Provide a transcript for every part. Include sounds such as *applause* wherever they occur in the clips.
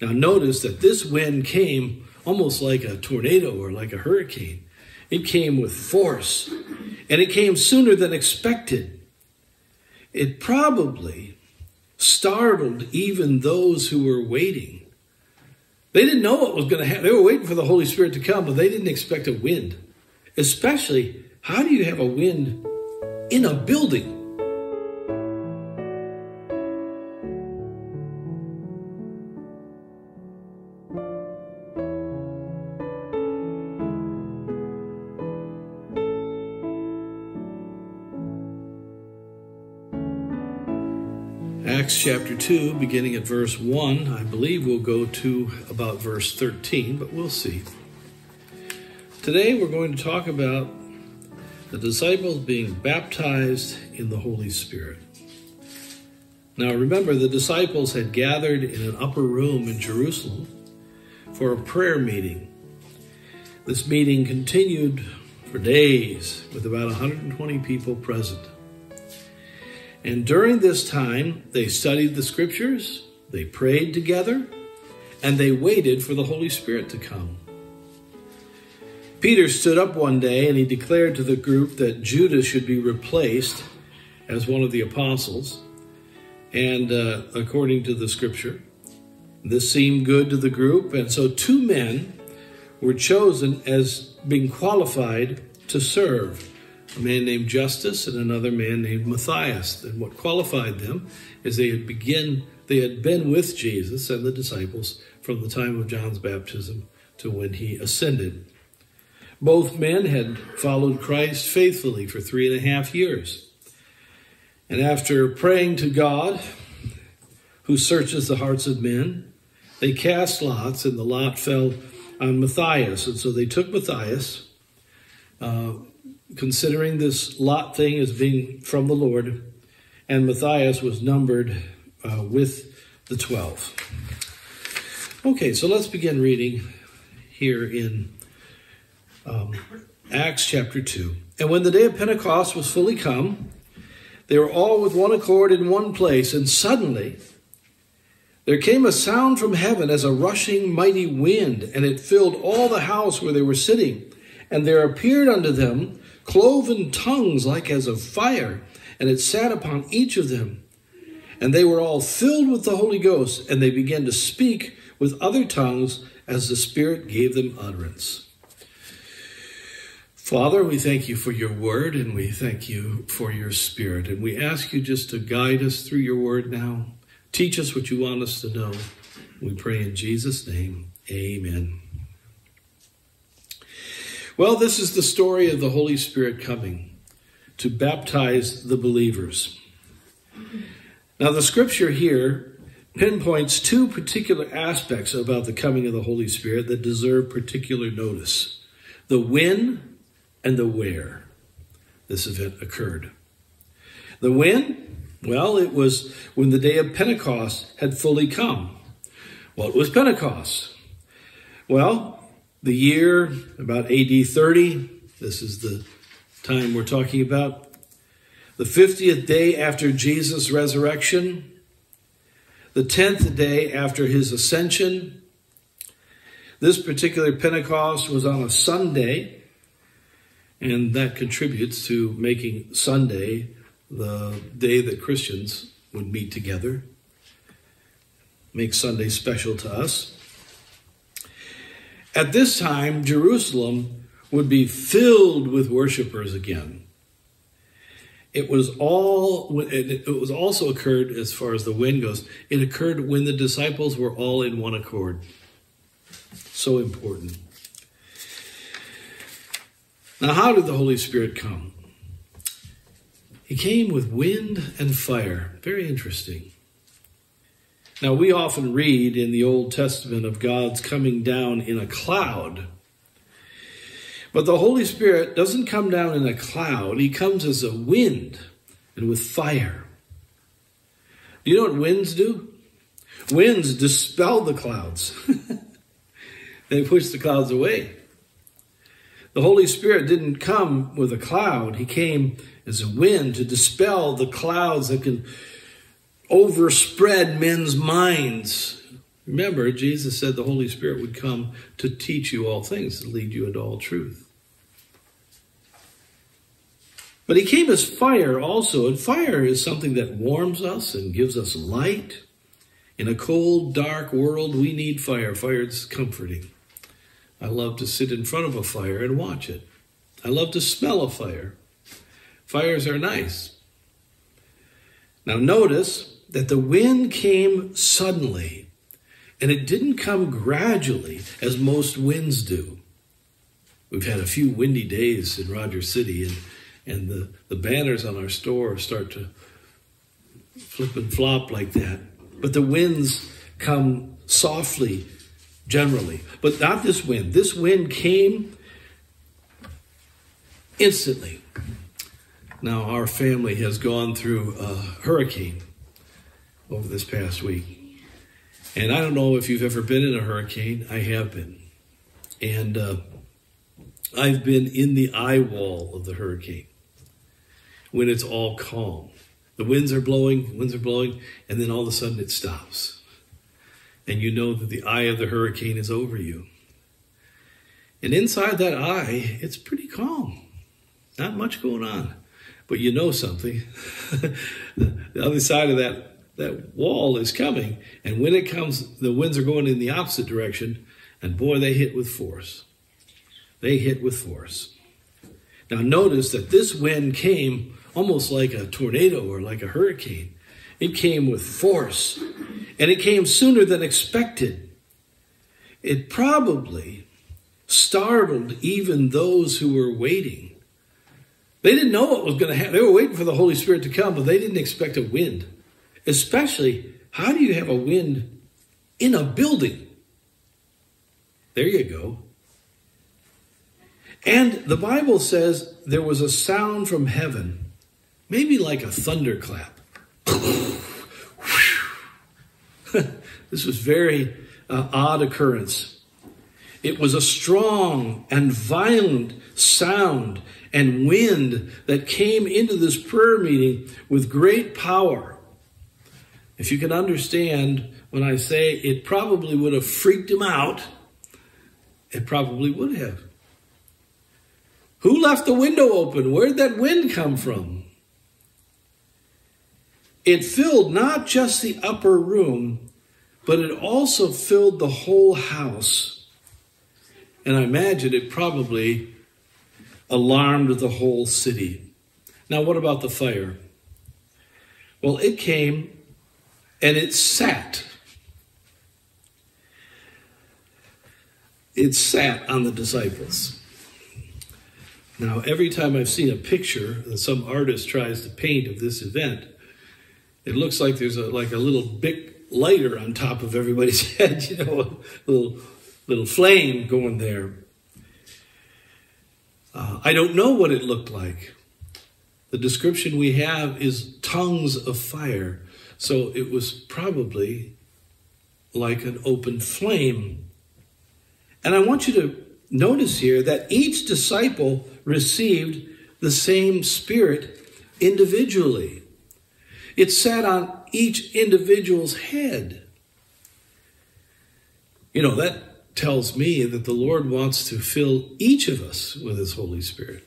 Now, notice that this wind came almost like a tornado or like a hurricane. It came with force, and it came sooner than expected. It probably startled even those who were waiting. They didn't know what was going to happen. They were waiting for the Holy Spirit to come, but they didn't expect a wind. Especially, how do you have a wind in a building? Acts chapter 2, beginning at verse 1. I believe we'll go to about verse 13, but we'll see. Today we're going to talk about the disciples being baptized in the Holy Spirit. Now remember, the disciples had gathered in an upper room in Jerusalem for a prayer meeting. This meeting continued for days with about 120 people present. And during this time, they studied the scriptures, they prayed together, and they waited for the Holy Spirit to come. Peter stood up one day and he declared to the group that Judas should be replaced as one of the apostles. And uh, according to the scripture, this seemed good to the group. And so two men were chosen as being qualified to serve a man named Justus and another man named Matthias. And what qualified them is they had begin they had been with Jesus and the disciples from the time of John's baptism to when he ascended. Both men had followed Christ faithfully for three and a half years. And after praying to God, who searches the hearts of men, they cast lots, and the lot fell on Matthias. And so they took Matthias, uh, considering this lot thing as being from the Lord, and Matthias was numbered uh, with the 12. Okay, so let's begin reading here in um, Acts chapter 2. And when the day of Pentecost was fully come, they were all with one accord in one place, and suddenly there came a sound from heaven as a rushing mighty wind, and it filled all the house where they were sitting. And there appeared unto them cloven tongues like as of fire, and it sat upon each of them. And they were all filled with the Holy Ghost, and they began to speak with other tongues as the Spirit gave them utterance. Father, we thank you for your word and we thank you for your spirit. And we ask you just to guide us through your word now. Teach us what you want us to know. We pray in Jesus' name. Amen. Well, this is the story of the Holy Spirit coming to baptize the believers. Now, the scripture here pinpoints two particular aspects about the coming of the Holy Spirit that deserve particular notice the when and the where this event occurred. The when? Well, it was when the day of Pentecost had fully come. What was Pentecost? Well, the year about AD 30, this is the time we're talking about, the 50th day after Jesus' resurrection, the 10th day after his ascension. This particular Pentecost was on a Sunday. And that contributes to making Sunday the day that Christians would meet together. Make Sunday special to us. At this time, Jerusalem would be filled with worshipers again. It was all, it was also occurred as far as the wind goes, it occurred when the disciples were all in one accord. So important. Now, how did the Holy Spirit come? He came with wind and fire. Very interesting. Now, we often read in the Old Testament of God's coming down in a cloud. But the Holy Spirit doesn't come down in a cloud, He comes as a wind and with fire. Do you know what winds do? Winds dispel the clouds, *laughs* they push the clouds away. The Holy Spirit didn't come with a cloud, He came as a wind to dispel the clouds that can overspread men's minds Remember, Jesus said the Holy Spirit would come to teach you all things, to lead you into all truth. But he came as fire also, and fire is something that warms us and gives us light. In a cold, dark world, we need fire. Fire is comforting. I love to sit in front of a fire and watch it. I love to smell a fire. Fires are nice. Now, notice that the wind came suddenly, and it didn't come gradually as most winds do. We've had a few windy days in Rogers City, and, and the, the banners on our store start to flip and flop like that. But the winds come softly, generally. But not this wind. This wind came instantly. Now, our family has gone through a hurricane over this past week. And I don't know if you've ever been in a hurricane. I have been. And uh, I've been in the eye wall of the hurricane when it's all calm. The winds are blowing, winds are blowing, and then all of a sudden it stops. And you know that the eye of the hurricane is over you. And inside that eye, it's pretty calm. Not much going on but you know something. *laughs* the other side of that, that wall is coming, and when it comes, the winds are going in the opposite direction, and boy, they hit with force. They hit with force. Now, notice that this wind came almost like a tornado or like a hurricane. It came with force, and it came sooner than expected. It probably startled even those who were waiting. They didn't know what was going to happen. They were waiting for the Holy Spirit to come, but they didn't expect a wind. Especially, how do you have a wind in a building? There you go. And the Bible says there was a sound from heaven, maybe like a thunderclap. *laughs* this was very uh, odd occurrence. It was a strong and violent sound and wind that came into this prayer meeting with great power. If you can understand when I say it probably would have freaked him out, it probably would have. Who left the window open? Where'd that wind come from? It filled not just the upper room, but it also filled the whole house. And I imagine it probably alarmed the whole city. Now, what about the fire? Well, it came and it sat. It sat on the disciples. Now, every time I've seen a picture that some artist tries to paint of this event, it looks like there's a, like a little big lighter on top of everybody's *laughs* head, you know, a little, little flame going there. Uh, I don't know what it looked like. The description we have is tongues of fire. So it was probably like an open flame. And I want you to notice here that each disciple received the same Spirit individually. It sat on each individual's head. You know, that tells me that the Lord wants to fill each of us with His Holy Spirit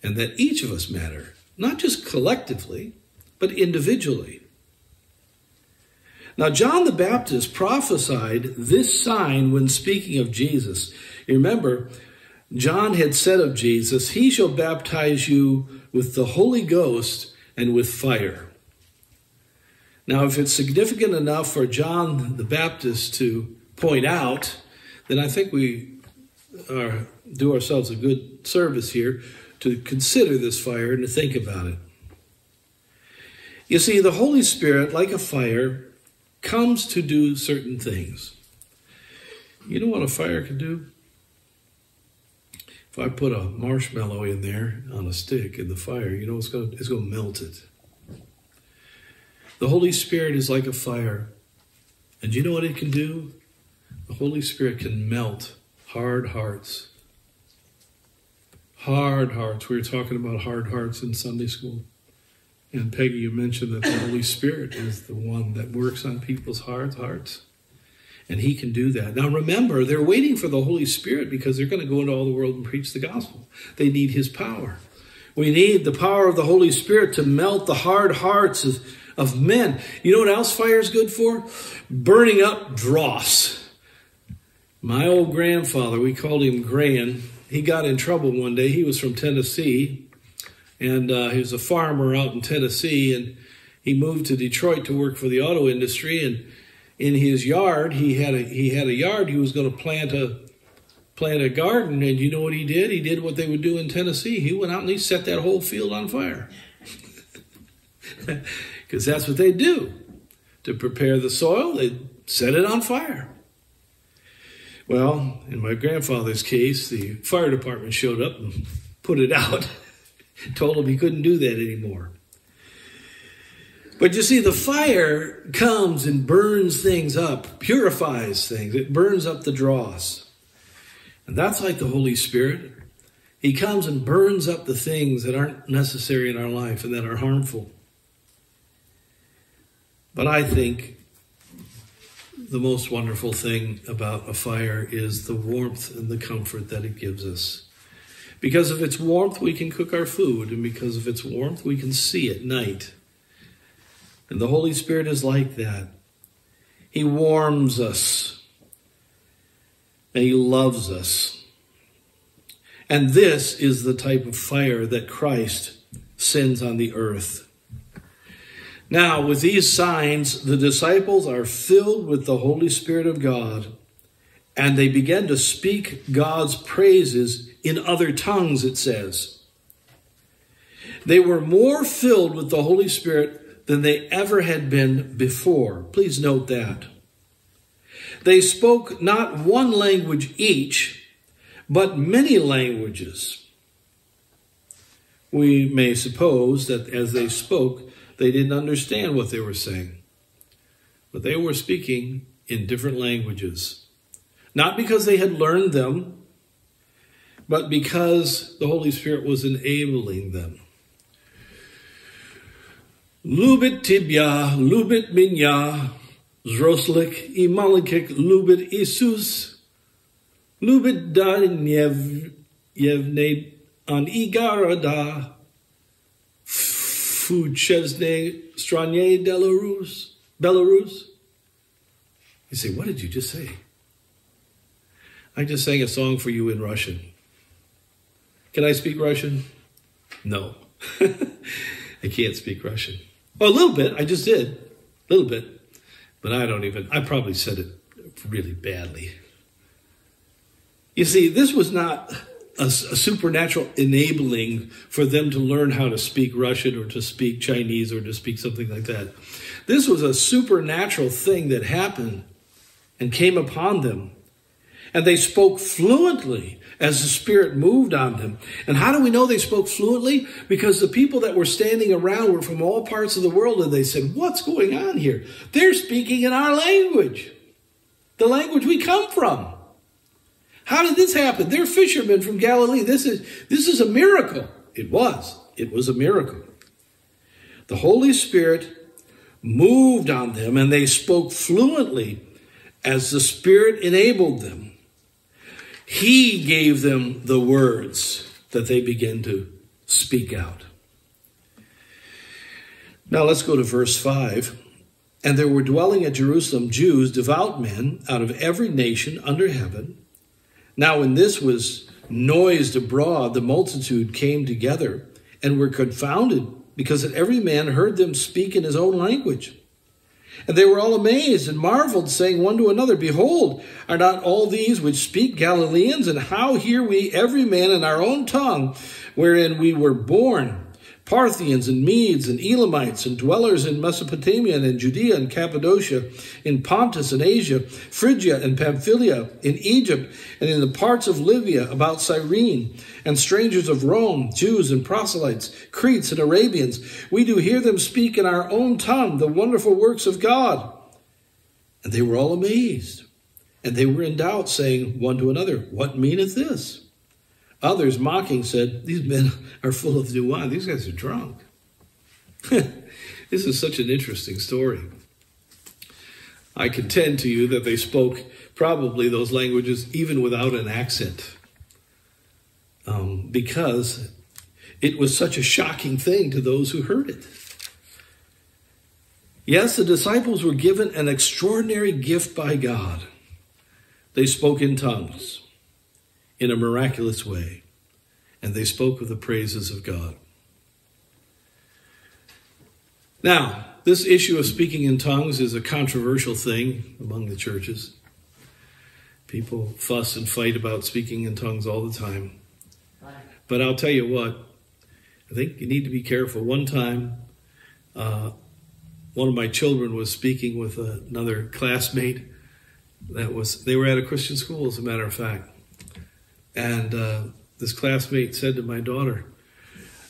and that each of us matter, not just collectively, but individually. Now, John the Baptist prophesied this sign when speaking of Jesus. You remember, John had said of Jesus, He shall baptize you with the Holy Ghost and with fire. Now, if it's significant enough for John the Baptist to point out, then I think we are, do ourselves a good service here to consider this fire and to think about it. You see, the Holy Spirit, like a fire, comes to do certain things. You know what a fire can do? If I put a marshmallow in there on a stick in the fire, you know it's going to, it's going to melt it. The Holy Spirit is like a fire. And you know what it can do? The Holy Spirit can melt hard hearts. Hard hearts. We were talking about hard hearts in Sunday school. And Peggy, you mentioned that the Holy Spirit is the one that works on people's hard hearts. And he can do that. Now remember, they're waiting for the Holy Spirit because they're going to go into all the world and preach the gospel. They need his power. We need the power of the Holy Spirit to melt the hard hearts of, of men. You know what else fire is good for? Burning up dross. My old grandfather, we called him Gran, he got in trouble one day. He was from Tennessee, and uh, he was a farmer out in Tennessee, and he moved to Detroit to work for the auto industry. And in his yard, he had a he had a yard. He was going to plant a plant a garden, and you know what he did? He did what they would do in Tennessee. He went out and he set that whole field on fire, *laughs* because that's what they do to prepare the soil. They set it on fire. Well, in my grandfather's case, the fire department showed up and put it out, *laughs* *laughs* told him he couldn't do that anymore. But you see, the fire comes and burns things up, purifies things, it burns up the dross. And that's like the Holy Spirit. He comes and burns up the things that aren't necessary in our life and that are harmful. But I think the most wonderful thing about a fire is the warmth and the comfort that it gives us. Because of its warmth, we can cook our food, and because of its warmth, we can see at night. And the Holy Spirit is like that. He warms us, and He loves us. And this is the type of fire that Christ sends on the earth. Now, with these signs, the disciples are filled with the Holy Spirit of God, and they begin to speak God's praises in other tongues, it says. They were more filled with the Holy Spirit than they ever had been before. Please note that. They spoke not one language each, but many languages. We may suppose that as they spoke, they didn't understand what they were saying. But they were speaking in different languages. Not because they had learned them, but because the Holy Spirit was enabling them. Lubit tibia, lubit minya, zroslik imalikik lubit isus, lubit da yevne an igarada, Fuchesne Stranye Belarus. Belarus. You say, what did you just say? I just sang a song for you in Russian. Can I speak Russian? No. *laughs* I can't speak Russian. Well, a little bit. I just did. A little bit. But I don't even, I probably said it really badly. You see, this was not a, a, supernatural enabling for them to learn how to speak Russian or to speak Chinese or to speak something like that. This was a supernatural thing that happened and came upon them. And they spoke fluently as the Spirit moved on them. And how do we know they spoke fluently? Because the people that were standing around were from all parts of the world and they said, What's going on here? They're speaking in our language, the language we come from. How did this happen? They're fishermen from Galilee. This is, this is a miracle. It was. It was a miracle. The Holy Spirit moved on them and they spoke fluently as the Spirit enabled them. He gave them the words that they began to speak out. Now let's go to verse 5. And there were dwelling at Jerusalem Jews, devout men, out of every nation under heaven. Now, when this was noised abroad, the multitude came together and were confounded because that every man heard them speak in his own language. And they were all amazed and marveled, saying one to another, Behold, are not all these which speak Galileans? And how hear we every man in our own tongue wherein we were born? Parthians and Medes and Elamites and dwellers in Mesopotamia and in Judea and Cappadocia, in Pontus and Asia, Phrygia and Pamphylia, in Egypt and in the parts of Libya about Cyrene, and strangers of Rome, Jews and proselytes, Cretes and Arabians, we do hear them speak in our own tongue the wonderful works of God. And they were all amazed, and they were in doubt, saying one to another, What meaneth this? Others, mocking, said, These men are full of new wine. These guys are drunk. *laughs* this is such an interesting story. I contend to you that they spoke probably those languages even without an accent. Um, because it was such a shocking thing to those who heard it. Yes, the disciples were given an extraordinary gift by God. They spoke in tongues in a miraculous way, and they spoke of the praises of God. Now, this issue of speaking in tongues is a controversial thing among the churches. People fuss and fight about speaking in tongues all the time. But I'll tell you what, I think you need to be careful. One time, uh, one of my children was speaking with another classmate that was, they were at a Christian school, as a matter of fact. And uh, this classmate said to my daughter,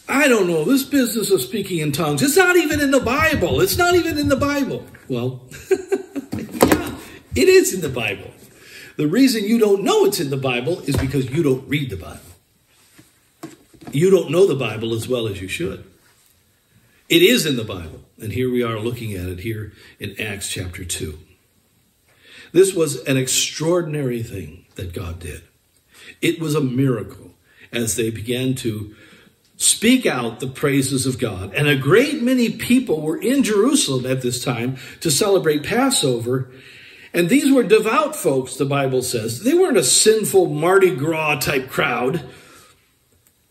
I don't know, this business of speaking in tongues, it's not even in the Bible. It's not even in the Bible. Well, *laughs* yeah, it is in the Bible. The reason you don't know it's in the Bible is because you don't read the Bible. You don't know the Bible as well as you should. It is in the Bible, and here we are looking at it here in Acts chapter 2. This was an extraordinary thing that God did. It was a miracle as they began to speak out the praises of God. And a great many people were in Jerusalem at this time to celebrate Passover. And these were devout folks, the Bible says. They weren't a sinful Mardi Gras type crowd.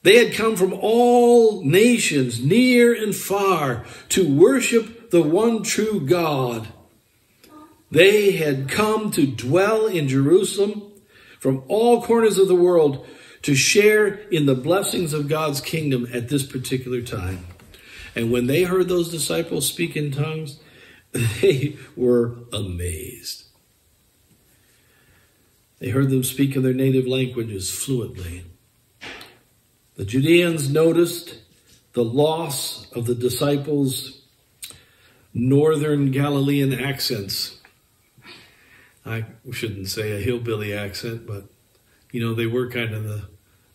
They had come from all nations, near and far, to worship the one true God. They had come to dwell in Jerusalem from all corners of the world to share in the blessings of God's kingdom at this particular time. And when they heard those disciples speak in tongues, *laughs* they were amazed. They heard them speak in their native languages fluently. The Judeans noticed the loss of the disciples' northern Galilean accents I shouldn't say a hillbilly accent, but you know, they were kind of the,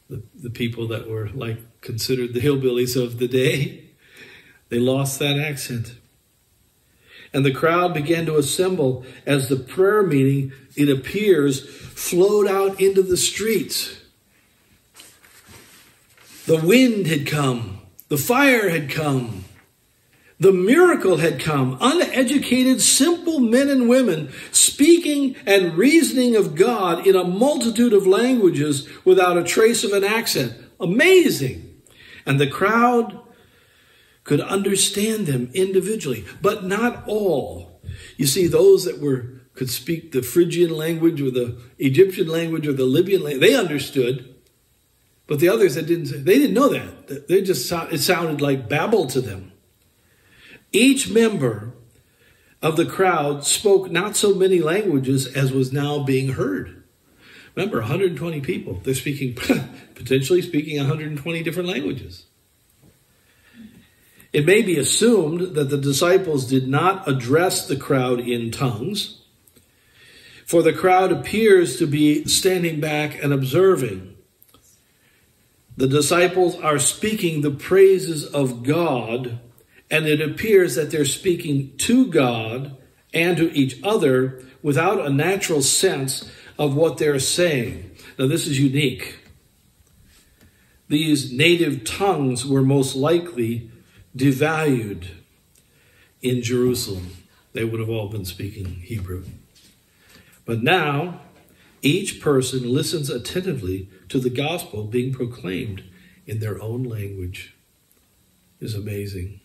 the, the people that were like considered the hillbillies of the day. They lost that accent. And the crowd began to assemble as the prayer meeting, it appears, flowed out into the streets. The wind had come, the fire had come, the miracle had come. Uneducated, simple men and women speaking and reasoning of God in a multitude of languages without a trace of an accent. Amazing. And the crowd could understand them individually, but not all. You see, those that were could speak the Phrygian language or the Egyptian language or the Libyan language, they understood. But the others that didn't, they didn't know that. They just it sounded like babble to them. Each member of the crowd spoke not so many languages as was now being heard. Remember, 120 people. They're speaking, *laughs* potentially speaking 120 different languages. It may be assumed that the disciples did not address the crowd in tongues, for the crowd appears to be standing back and observing. The disciples are speaking the praises of God and it appears that they're speaking to God and to each other without a natural sense of what they're saying. Now, this is unique. These native tongues were most likely devalued in Jerusalem. They would have all been speaking Hebrew. But now, each person listens attentively to the gospel being proclaimed in their own language. Is amazing.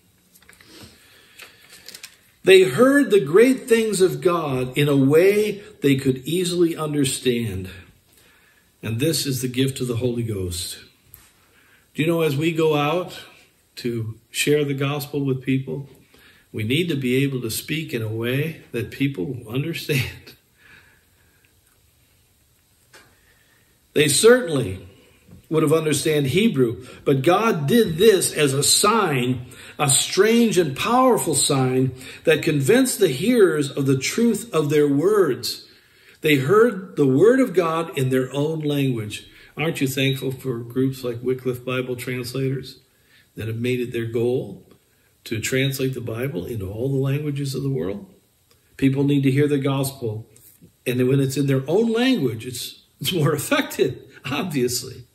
They heard the great things of God in a way they could easily understand. And this is the gift of the Holy Ghost. Do you know, as we go out to share the gospel with people, we need to be able to speak in a way that people understand. *laughs* They certainly would have understood Hebrew, but God did this as a sign a strange and powerful sign that convinced the hearers of the truth of their words. They heard the word of God in their own language. Aren't you thankful for groups like Wycliffe Bible translators that have made it their goal to translate the Bible into all the languages of the world? People need to hear the gospel. And when it's in their own language, it's, it's more *laughs* effective, obviously.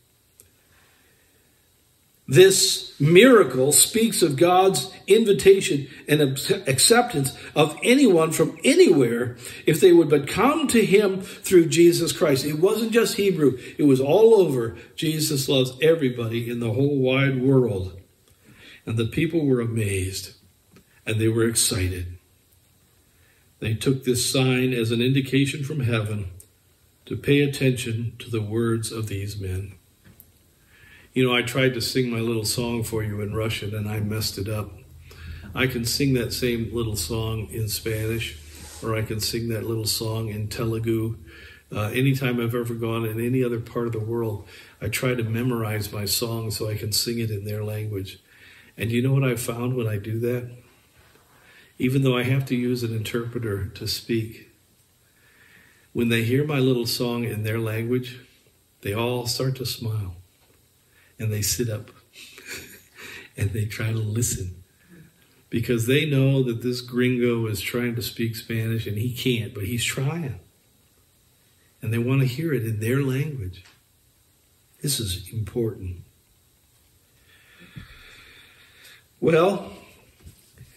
This miracle speaks of God's invitation and acceptance of anyone from anywhere if they would but come to Him through Jesus Christ. It wasn't just Hebrew, it was all over. Jesus loves everybody in the whole wide world. And the people were amazed and they were excited. They took this sign as an indication from heaven to pay attention to the words of these men. You know, I tried to sing my little song for you in Russian and I messed it up. I can sing that same little song in Spanish or I can sing that little song in Telugu. Uh, anytime I've ever gone in any other part of the world, I try to memorize my song so I can sing it in their language. And you know what I found when I do that? Even though I have to use an interpreter to speak, when they hear my little song in their language, they all start to smile and they sit up *laughs* and they try to listen because they know that this gringo is trying to speak Spanish and he can't, but he's trying. And they want to hear it in their language. This is important. Well,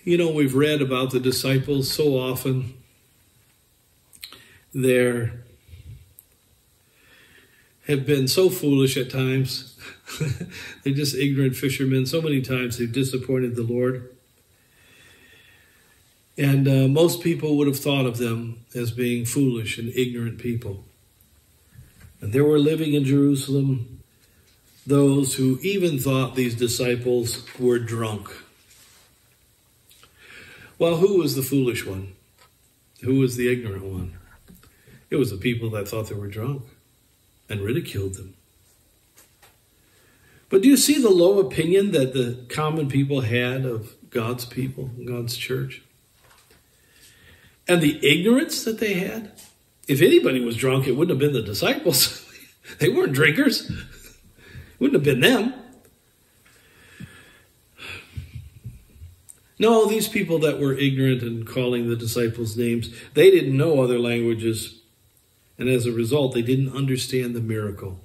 you know, we've read about the disciples so often. They're have been so foolish at times. *laughs* They're just ignorant fishermen. So many times they've disappointed the Lord. And uh, most people would have thought of them as being foolish and ignorant people. And there were living in Jerusalem those who even thought these disciples were drunk. Well, who was the foolish one? Who was the ignorant one? It was the people that thought they were drunk and ridiculed them. But do you see the low opinion that the common people had of God's people, God's church? And the ignorance that they had? If anybody was drunk, it wouldn't have been the disciples. *laughs* they weren't drinkers. *laughs* Wouldn't have been them. No, these people that were ignorant and calling the disciples names, they didn't know other languages and as a result, they didn't understand the miracle.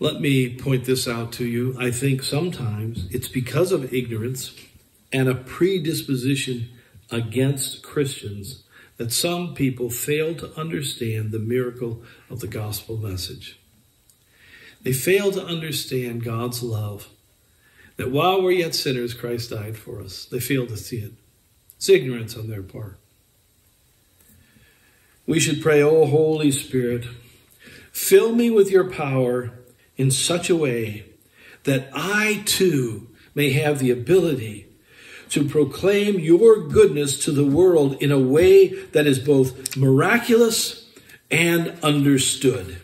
Let me point this out to you. I think sometimes it's because of ignorance and a predisposition against Christians that some people fail to understand the miracle of the gospel message. They fail to understand God's love, that while we're yet sinners, Christ died for us. They fail to see it. It's ignorance on their part. We should pray, Oh, Holy Spirit, fill me with your power in such a way that I too may have the ability to proclaim your goodness to the world in a way that is both miraculous and understood.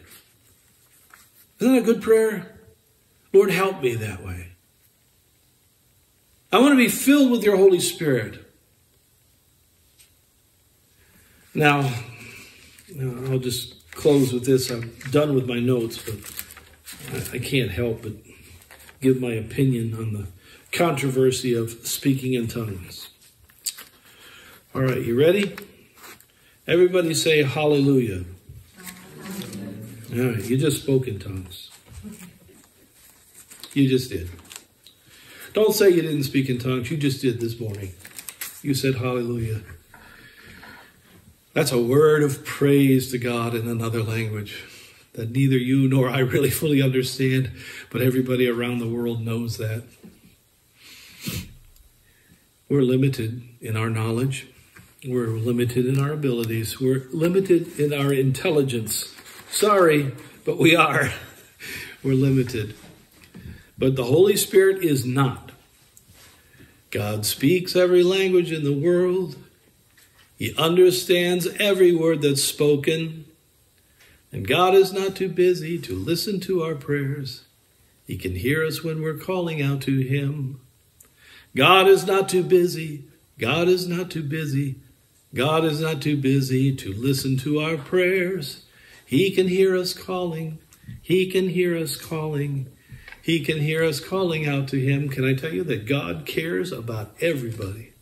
Isn't that a good prayer? Lord, help me that way. I want to be filled with your Holy Spirit. Now, I'll just close with this. I'm done with my notes, but I can't help but give my opinion on the controversy of speaking in tongues. All right, you ready? Everybody say hallelujah. All right, you just spoke in tongues. You just did. Don't say you didn't speak in tongues. You just did this morning. You said hallelujah. That's a word of praise to God in another language that neither you nor I really fully understand, but everybody around the world knows that. We're limited in our knowledge. We're limited in our abilities. We're limited in our intelligence. Sorry, but we are. *laughs* We're limited. But the Holy Spirit is not. God speaks every language in the world. He understands every word that's spoken. And God is not too busy to listen to our prayers. He can hear us when we're calling out to Him. God is not too busy. God is not too busy. God is not too busy to listen to our prayers. He can hear us calling. He can hear us calling. He can hear us calling out to Him. Can I tell you that God cares about everybody?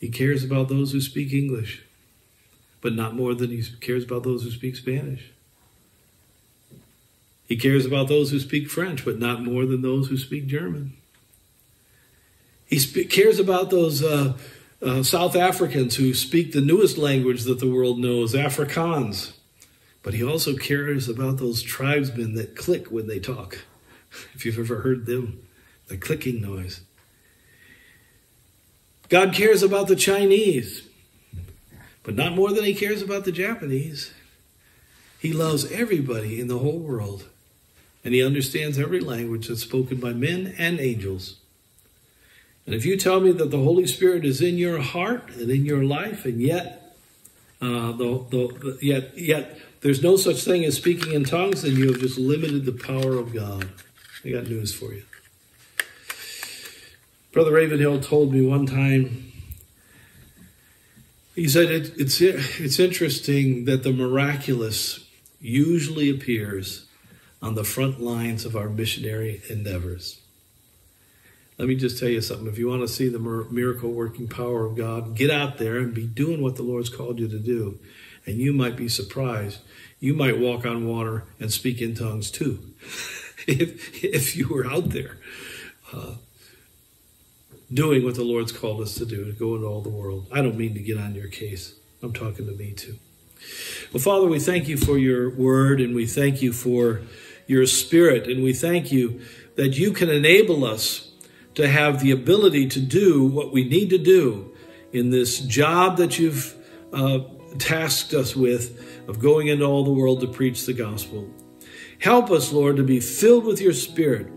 He cares about those who speak English, but not more than he cares about those who speak Spanish. He cares about those who speak French, but not more than those who speak German. He sp- cares about those uh, uh, South Africans who speak the newest language that the world knows, Afrikaans. But he also cares about those tribesmen that click when they talk. *laughs* If you've ever heard them, the clicking noise. God cares about the Chinese, but not more than he cares about the Japanese. He loves everybody in the whole world, and he understands every language that's spoken by men and angels. And if you tell me that the Holy Spirit is in your heart and in your life, and yet, uh, the, the, yet, yet there's no such thing as speaking in tongues, then you have just limited the power of God. I got news for you. Brother Ravenhill told me one time. He said it, it's it's interesting that the miraculous usually appears on the front lines of our missionary endeavors. Let me just tell you something. If you want to see the miracle working power of God, get out there and be doing what the Lord's called you to do. And you might be surprised. You might walk on water and speak in tongues too, *laughs* if, if you were out there uh, doing what the Lord's called us to do, to go into all the world. I don't mean to get on your case. I'm talking to me too. Well, Father, we thank you for your word and we thank you for your spirit and we thank you that you can enable us to have the ability to do what we need to do in this job that you've uh, tasked us with of going into all the world to preach the gospel. Help us, Lord, to be filled with your Spirit.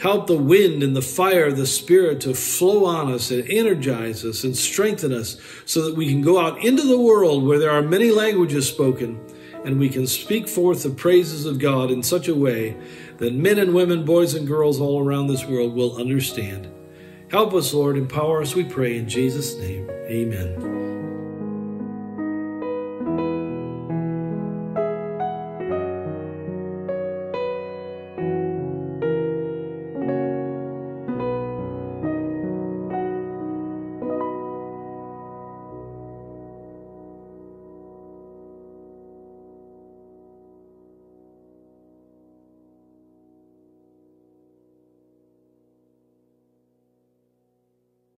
Help the wind and the fire of the Spirit to flow on us and energize us and strengthen us so that we can go out into the world where there are many languages spoken and we can speak forth the praises of God in such a way that men and women, boys and girls all around this world will understand. Help us, Lord. Empower us, we pray, in Jesus' name. Amen.